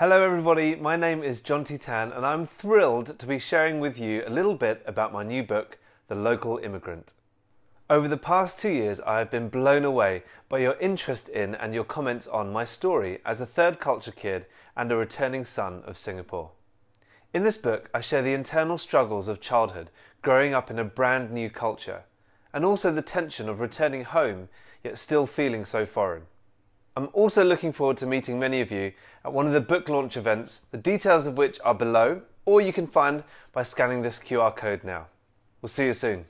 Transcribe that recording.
Hello, everybody. My name is Jonty Tan, and I'm thrilled to be sharing with you a little bit about my new book, The Local Immigrant. Over the past two years, I have been blown away by your interest in and your comments on my story as a third culture kid and a returning son of Singapore. In this book, I share the internal struggles of childhood growing up in a brand new culture, and also the tension of returning home yet still feeling so foreign. I'm also looking forward to meeting many of you at one of the book launch events, the details of which are below, or you can find by scanning this QR code now. We'll see you soon.